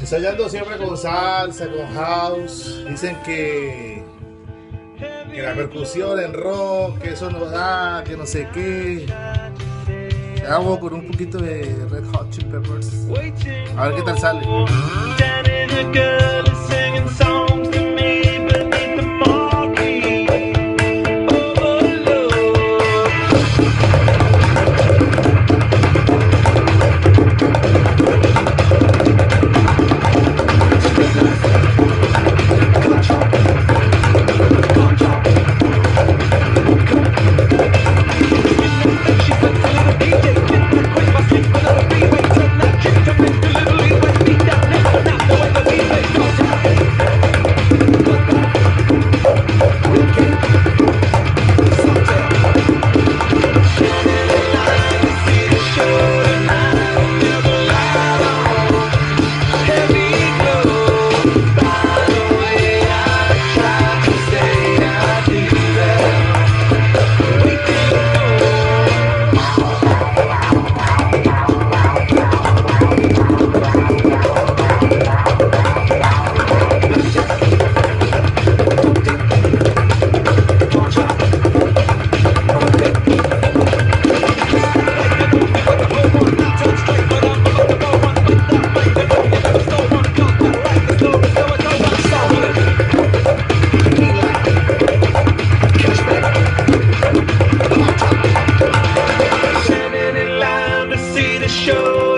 Ensayando siempre con salsa, con house. Dicen que, que la percusión en rock, que eso no da, que no sé qué. Hago con un poquito de Red Hot Chili Peppers. A ver qué tal sale. show.